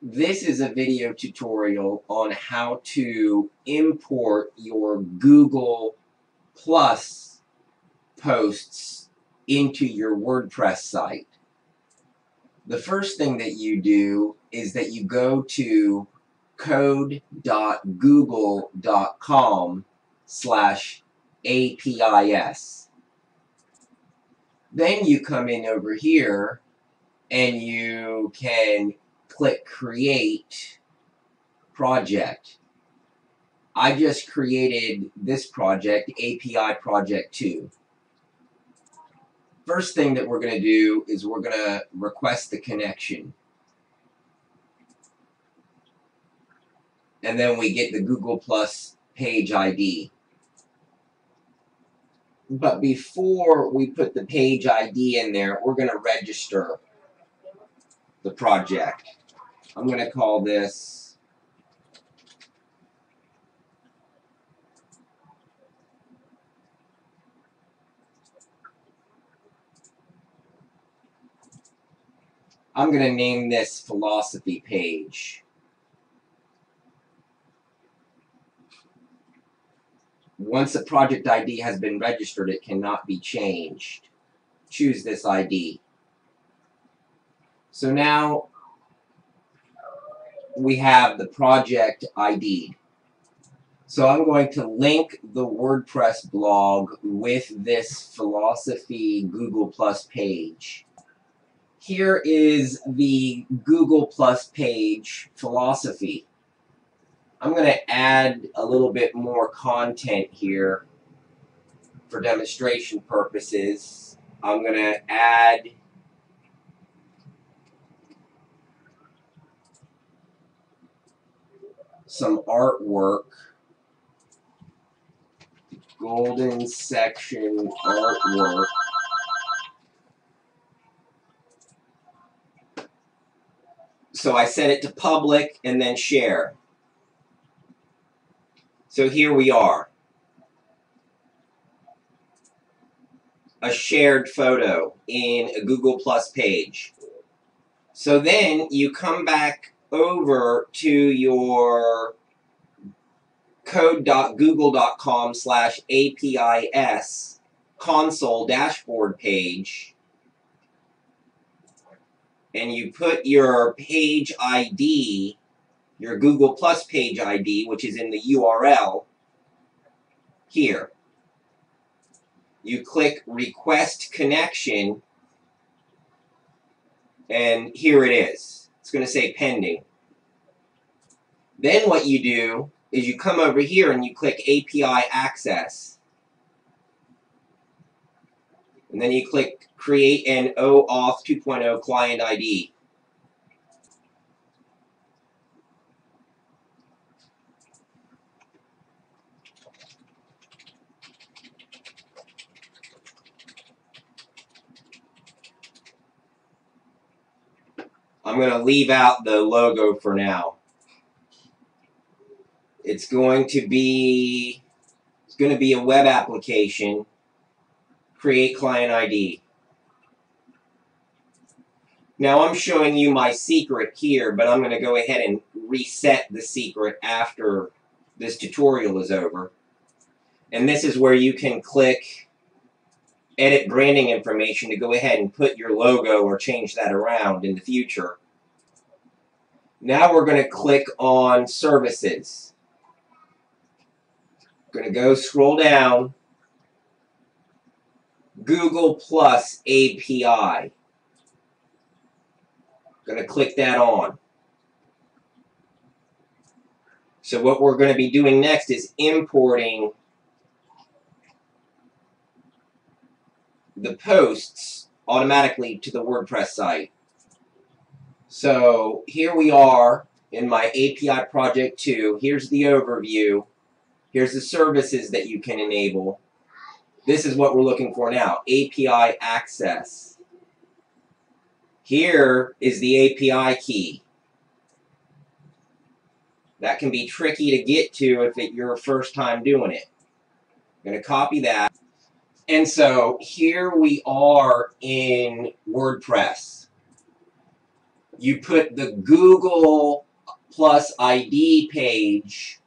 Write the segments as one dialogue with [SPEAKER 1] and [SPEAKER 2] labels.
[SPEAKER 1] This is a video tutorial on how to import your Google Plus posts into your WordPress site. The first thing that you do is that you go to code.google.com slash APIS. Then you come in over here and you can click create project. I just created this project, API project 2. First thing that we're going to do is we're going to request the connection. And then we get the Google Plus page ID. But before we put the page ID in there, we're going to register the project. I'm going to call this I'm going to name this philosophy page. Once a project ID has been registered, it cannot be changed. Choose this ID. So now we have the project ID. So I'm going to link the WordPress blog with this philosophy Google Plus page. Here is the Google Plus page philosophy. I'm going to add a little bit more content here for demonstration purposes. I'm going to add some artwork. Golden section artwork. So I set it to public and then share. So here we are. A shared photo in a Google Plus page. So then you come back over to your code.google.com slash APIS console dashboard page and you put your page ID, your Google Plus page ID, which is in the URL, here. You click Request Connection, and here it is. It's going to say pending. Then what you do is you come over here and you click API Access. And then you click Create an OAuth 2.0 Client ID. I'm going to leave out the logo for now. It's going to be it's going to be a web application. Create client ID. Now I'm showing you my secret here, but I'm going to go ahead and reset the secret after this tutorial is over. And this is where you can click edit branding information to go ahead and put your logo or change that around in the future. Now we're going to click on services. Going to go scroll down. Google Plus API. Going to click that on. So what we're going to be doing next is importing the posts automatically to the WordPress site. So here we are in my API project 2. Here's the overview. Here's the services that you can enable. This is what we're looking for now, API access. Here is the API key. That can be tricky to get to if it, you're first time doing it. I'm going to copy that. And so here we are in WordPress. you put the Google plus ID page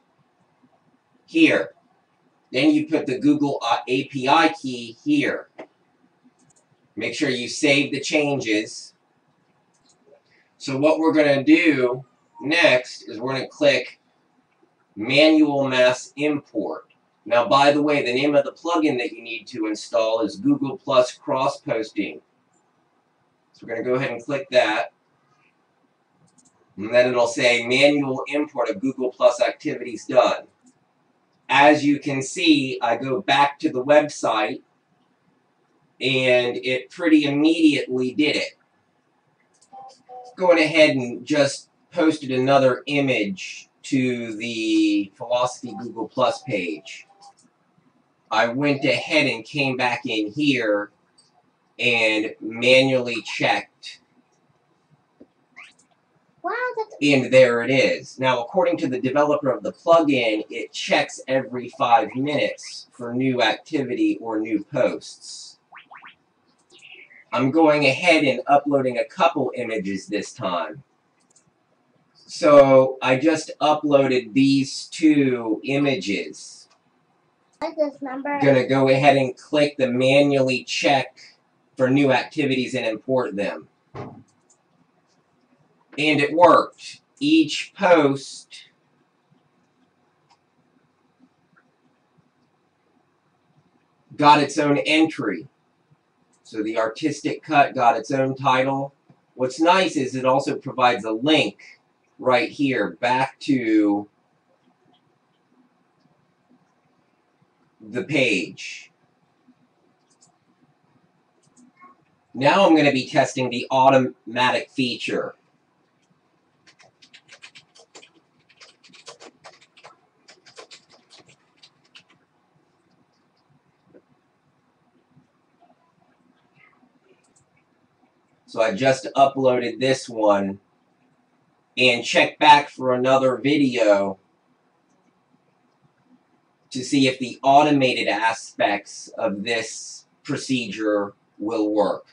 [SPEAKER 1] here. Then you put the Google uh, API key here. Make sure you save the changes. So what we're going to do next is we're going to click Manual Mass Import. Now, by the way, the name of the plugin that you need to install is Google Plus Cross Posting. So we're going to go ahead and click that. And then it'll say Manual Import of Google Plus Activities Done. As you can see, I go back to the website and it pretty immediately did it. Going ahead and just posted another image to the Philosophy Google Plus page. I went ahead and came back in here and manually checked
[SPEAKER 2] Wow,
[SPEAKER 1] and there it is. Now, according to the developer of the plugin, it checks every five minutes for new activity or new posts. I'm going ahead and uploading a couple images this time. So, I just uploaded these two images.
[SPEAKER 2] Number.
[SPEAKER 1] Gonna go ahead and click the manually check for new activities and import them. And it worked. Each post got its own entry. So the artistic cut got its own title. What's nice is it also provides a link right here back to the page. Now I'm going to be testing the automatic feature. So I just uploaded this one and check back for another video to see if the automated aspects of this procedure will work.